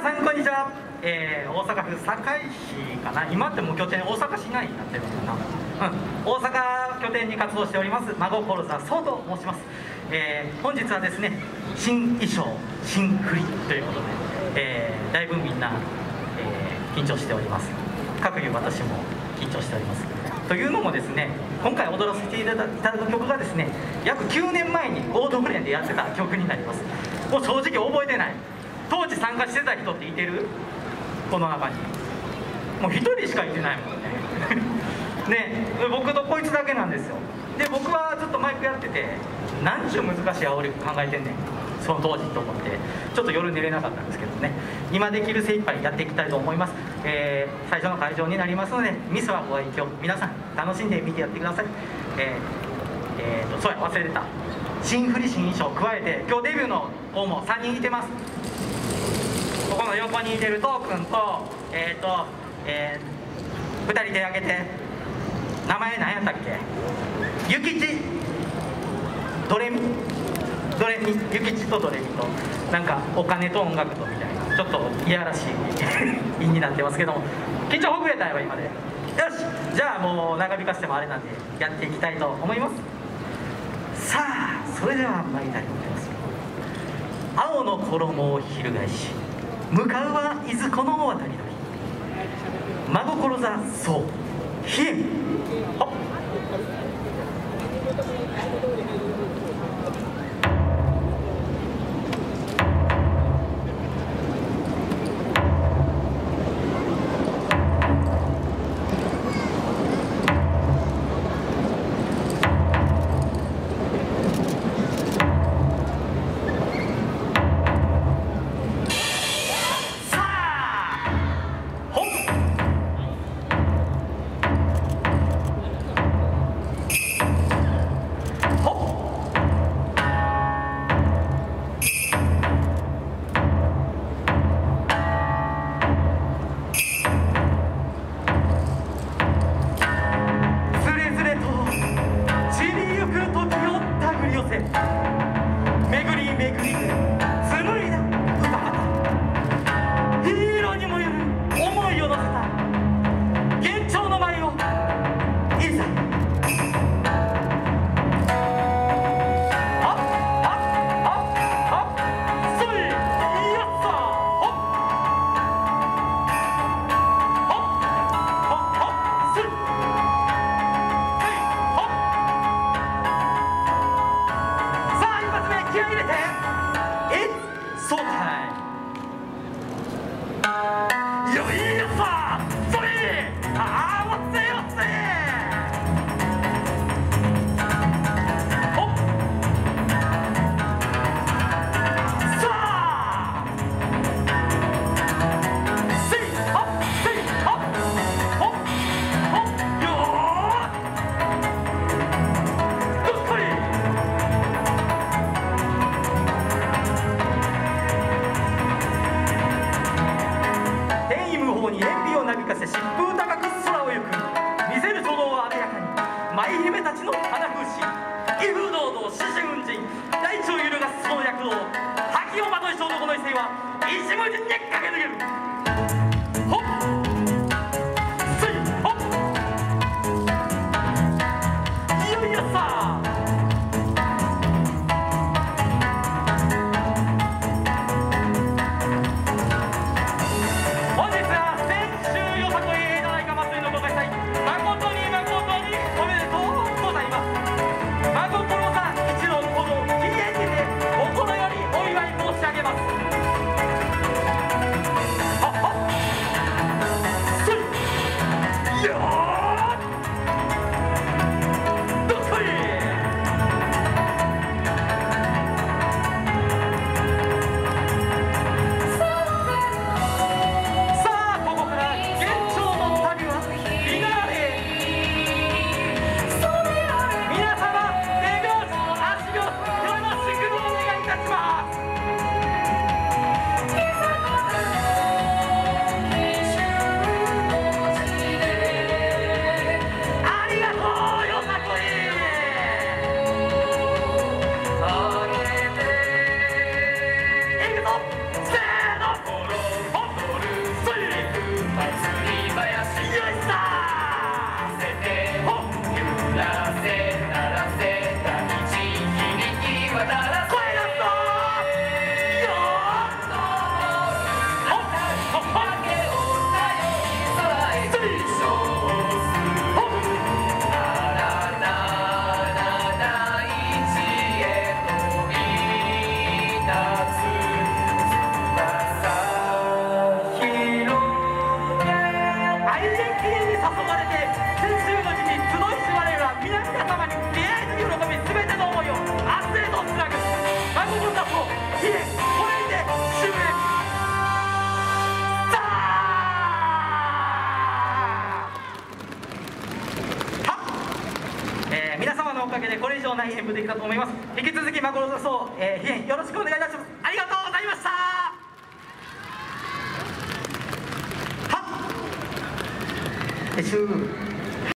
さんこんにちは。えー大阪府堺市かな。今ってもう拠点大阪市内になってるのかな、うん、大阪拠点に活動しております。孫コロザソウと申します、えー本日はですね新衣装新振りということで、えーだいぶみんな、え緊張しております。各有私も緊張しております。というのもですね今回踊らせていただいた曲がですね約9年前に合同連でやってた曲になります。もう正直覚えてない。当時参加してた人っていてる？この中に。もう1人しかいてないもんね。ね僕とこいつだけなんですよ。で僕はずっとマイクやってて何ちゅう難しい煽り考えてんねん。その当時と思って。ちょっと夜寝れなかったんですけどね。今できる精一杯やっていきたいと思います、えー最初の会場になりますのでミスはご愛嬌。皆さん楽しんで見てやってください。えーえーとそうや忘れてた。新振り新衣装加えて今日デビューの子も3人いてます。ここの横にいてるトーくんとえっ、とえー、2人手挙げて名前何やったっけ？ゆきちドレミドレミゆきちとドレミとなんかお金と音楽とみたいなちょっといやらしい意になってますけども緊張ほぐれたよ今で。よしじゃあもう長引かせてもあれなんでやっていきたいと思います。さあそれでは参りたいと思います。青の衣を翻し向かうはいずこの渡り鳥真心座そう。冷えほ目気合い入れて It's so time 火をなびかせ疾風高く空を行く。見せるそのあでやかに。舞姫たちの花風刺威風堂々獅子雲人大地を揺るがすその躍動。滝をまといし男の威勢は一無人に駆け抜ける。now say 以上ない演舞できたと思います。引き続き誠のそう、えー、よろしくお願いいたします。ありがとうございました。はっ。